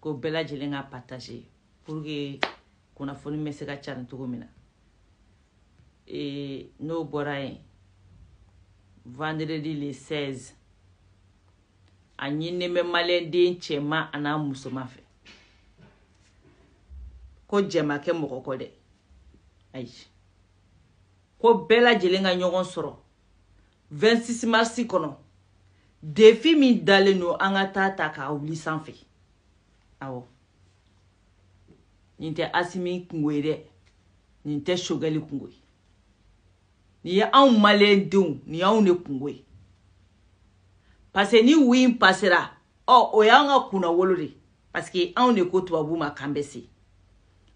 ko bɛɛ lajɛlen ka partage pour que kunnafoni bɛ se ka carin cogo min na ee n'o bɔra yen vendredi le 16 a ɲinilen bɛ malɛnden cɛman an'a musoman fɛ ko jɛma kɛ mɔgɔ kɔ dɛ ayi ko bɛɛ lajɛlen ka ɲɔgɔn sɔrɔ 26 marisi kɔnɔ defi min dalen don an ka taa ta k'a wuli sanfɛ awɔ nin tɛ asimi kungo ye dɛ nin tɛ sogɛli kungo ye nin ye anw maliyɛn denw nin y'anw de kungo ye parce que ni wu in pasera ɔ oh, o y'an ka kunna wolo de parce que anw de ko tubabuw ma k'an bɛ se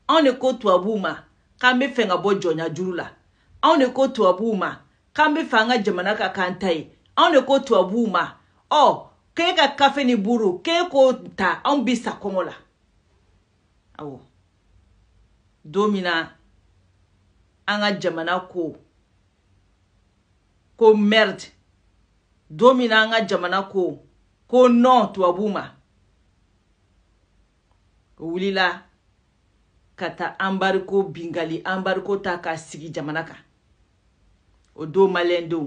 anw de ko tubabuw ma k'an bɛ fɛ ka bɔ jɔnya juru la anw de ko tubabuw ma k'an bɛ fɛ an ka jamana ka k'an ta ye anw de ko tubabuw ma ɔ k'e ka kafe ni buru k'e k'o ta anw bi sa kɔngɔ la awɔ don min na an ka jamana ko ko merde don min na an ka jamana ko ko non tubabuw ma o wulila ka taa anbariko bingali anbariko ta ka sigi jamana kan o don malɛndenw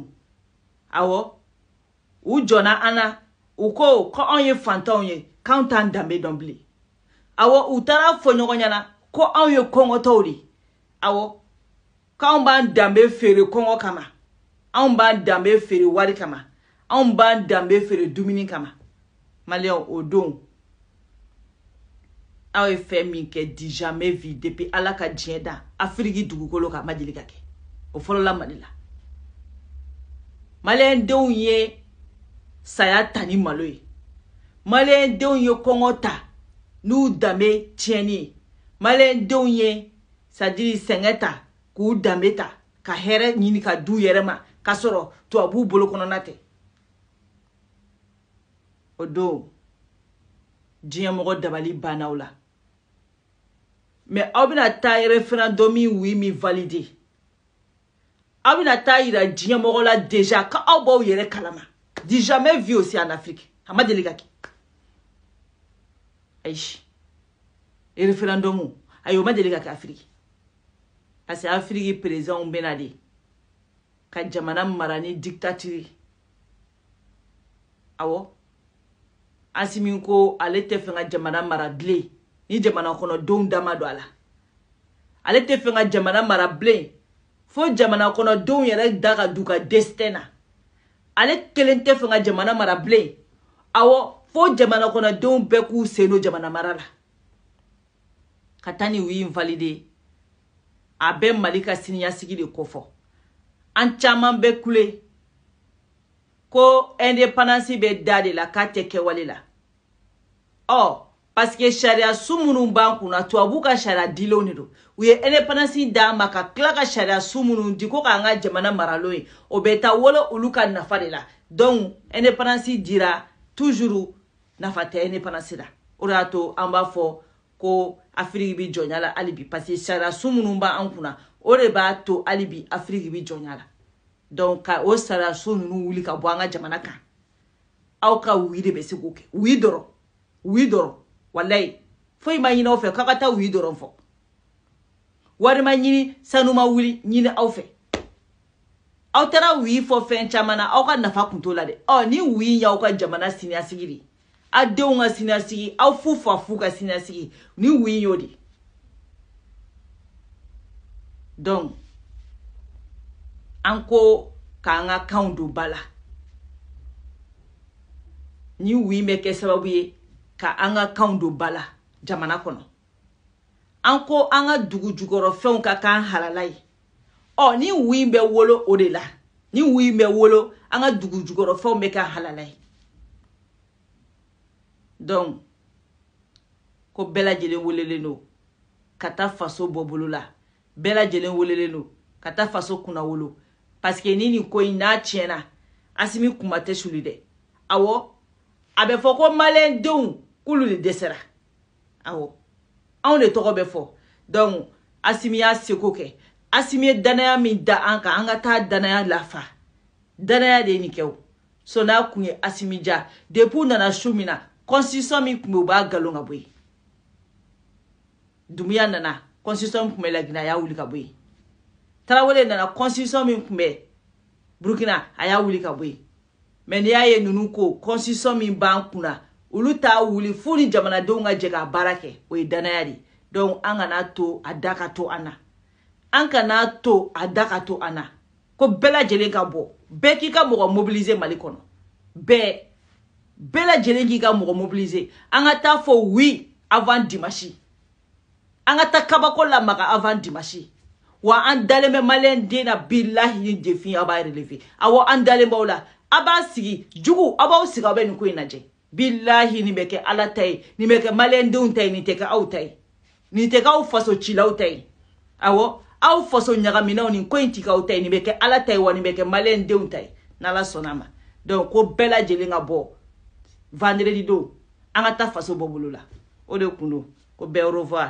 awɔ u jɔna an na u ko ko anw ye fantanw ye k'anw t'an danbe dɔn bilen awɔ u taara fɔ ɲɔgɔn ɲɛna ko anw ye kɔngɔtɔw de ye awɔ k'anw b'an danbe feere kɔngɔ kama anw b'an danbe feere wari kama anw b'an danbe feere dumuni kama maliyɛn o don aw ye fɛn min kɛ di jamais vi depuis ala ka diɲɛ da afiriki dugukolo kan a ma deli ka kɛ o fɔlɔla mali la maliyɛn denw ye saya ta ni malo ye maliyɛn denw ye kɔngɔ ta n'u danbe tiɲɛni ye maliyɛn denw ye sadiri sɛgɛn ta k'u danbe ta ka hɛrɛ ɲini ka du yɛrɛ ma k'a sɔrɔ tubabuw bolo kɔnɔna tɛ o don diɲɛmɔgɔ dabali bannaw la mɛ aw bɛna taa referendɔmi wi min valide aw bɛna taa yira diɲɛmɔgɔ la deja ka aw b'aw yɛrɛ kalama du jamais vu aussi en afrique a ma deli ka kɛ ayi referendɔmu ayi o ma deli ka kɛ afiriki parce que afiriki perezanw bɛna de ka jamana mara ni diktatiri awɔ asimi ko ale tɛ fɛ ka jamana mara bilen ni jamana kɔnɔdenw dama don a la ale tɛ fɛ ka jamana mara bilen fo jamana kɔnɔdenw yɛrɛ da ka du ka destin na ale kelen tɛ fɛ ka jamana mara bilen awɔ fo jamana kɔnɔdenw bɛɛ k'u sen don jamana mara la ka taa ni u ye invalide ye a bɛ mali ka siniyasigi de kofɔ an caman bɛ kule ko independance bɛ da de la k'a tɛ kɛwale la ɔ paseke sariya su minnu b'an kunna tubabu ka sariya dilenw de don u ye independance d'an ma ka tila ka sariya su minnu di ko k'an ka jamana maralo ye o bɛ taa wolo olu ka nafa de la donc independance dira toujours nafa tɛ ne fana sera o de y'a to an b'a fɔ ko afiriki bɛ jɔnya la hali bi parce que sariyasun minnu b'an kunna o de b'a to hali bi afiriki bɛ jɔnya la donc ka o sariyasun ninnu wuli ka bɔ an ka jamana kan aw ka wi de bɛ se k'o kɛ wi dɔrɔn wi dɔrɔn walayi foyi ma ɲini aw fɛ k'aw ka taa wi dɔrɔn fɔ wari ma ɲini sanu ma wuli ɲini aw fɛ aw taara wi fɔ fɛn caman na aw ka nafa kun t'o la dɛ ɔ ni wi y'aw ka jamana siniɲasigi de a denw ka siniɲasigi aw fu fa fu ka siniɲasigi ni wi y'o de donc an ko k'an ka kanw don ba la ni wi bɛ kɛ sababu ye ka an ka kanw don ba la jamana kɔnɔ an ko an ka dugu jukɔrɔ fɛnw ka kan halala ye ɔ ni wu in bɛ wolo o de la ni wu in bɛ wolo an ka dugu jukɔrɔ fɛnw bɛ kan halala ye donc ko bɛɛ lajɛlen welelen don ka taa faso bɔ bolo la bɛɛ lajɛlen welelen don ka taa faso kunna wolo parce que ni nin ko in n'a tiɲɛna asimi kuma tɛ suli dɛ awɔ a bɛ fɔ ko malɛndenw k'olu de dɛsɛra awo anw de tɔgɔ bɛ fɔ donc asimi y'a seko kɛ asimi ye danaya min da an kan an ka taa danaya lafa danaya de ye nin kɛ o so n'a kun ye asimi ja depuis u nana su min na constitution min tun bɛ u b'a nkalon ka bɔ yen dumuya nana constitution min tun bɛ lagina a y'a wuli ka bɔ yen tarawele nana constitution min tun bɛ burukina a y'a wuli ka bɔ yen mɛ n'i y'a ye ninnu ko constitution min b'an kunna olu t'a wuli f'u ni jamanadenw ka jɛ ka baara kɛ o ye danaya de donc an kana to a da ka to an na an kana to a da ka to an na ko bɛɛ lajɛlen ka bɔ bɛɛ k'i ka mɔgɔ mobiliser mali kɔnɔ bɛɛ bɛɛ lajɛlen k'i ka mɔgɔ mobiliser an ka taa fɔ oui avant dimanche an ka taa kabako lamaga avant dimanche wa an dalen bɛ maliyɛn den na bilahi ni jefin aw b'a releve awɔ an dalen b'aw la a b'a sigi jugu aw b'aw sigi aw bɛ nin ko in lajɛ bilahi nin bɛ kɛ ala ta ye nin bɛ kɛ maliyɛn denw ta ye nin tɛ kɛ aw ta ye nin tɛ kɛ aw faso cilaw ta ye awɔ aw faso ɲagaminaw nin ko in ti k'aw ta ye nin bɛ kɛ ala ta ye wa nin bɛ kɛ maliyɛn denw ta ye n'ala sɔnna a ma donc ko bɛɛ lajɛlen ka bɔ vendredi don an ka taa faso bɔ bolo la o de kun don ko bɛɛ au revoir